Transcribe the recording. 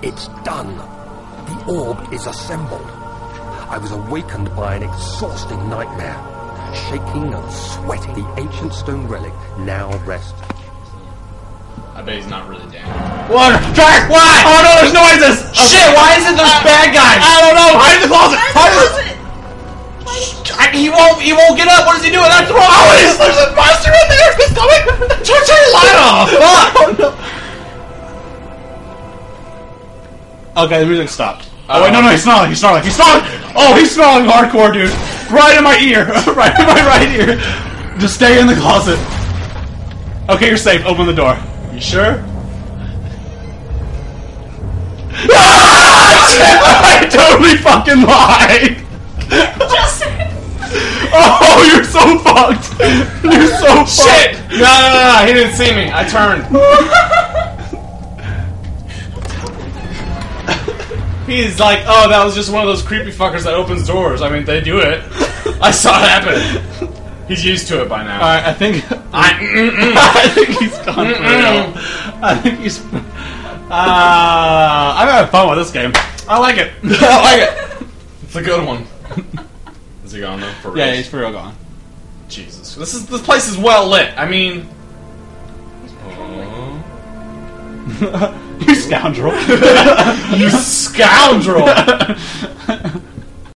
It's done. The orb is assembled. I was awakened by an exhausting nightmare. Shaking and sweating, the ancient stone relic now rests. I bet he's not really down. What? Jack! Why? Oh no, there's noises! Shit, why is it those bad guys? I don't know! Hide in the closet! Hide in the I, he won't. He won't get up. What is he doing? That's wrong. Oh, Okay, the music stopped. Oh, wait, no, no, he's snarling, he's snarling, he's snarling! Oh, he's snarling hardcore, dude! Right in my ear! right in my right ear! Just stay in the closet. Okay, you're safe. Open the door. You sure? Ah! I totally fucking lied! Oh, you're so fucked! You're so Shit! No, no, no, no, he didn't see me. I turned. He's like, oh, that was just one of those creepy fuckers that opens doors. I mean, they do it. I saw it happen. He's used to it by now. Alright, I think I, mm, mm. I think he's gone for real. I think he's. Uh, I'm having fun with this game. I like it. I like it. It's a good one. Is he gone though? For real? yeah, he's for real gone. Jesus. This is this place is well lit. I mean. Oh. you scoundrel. you scoundrel!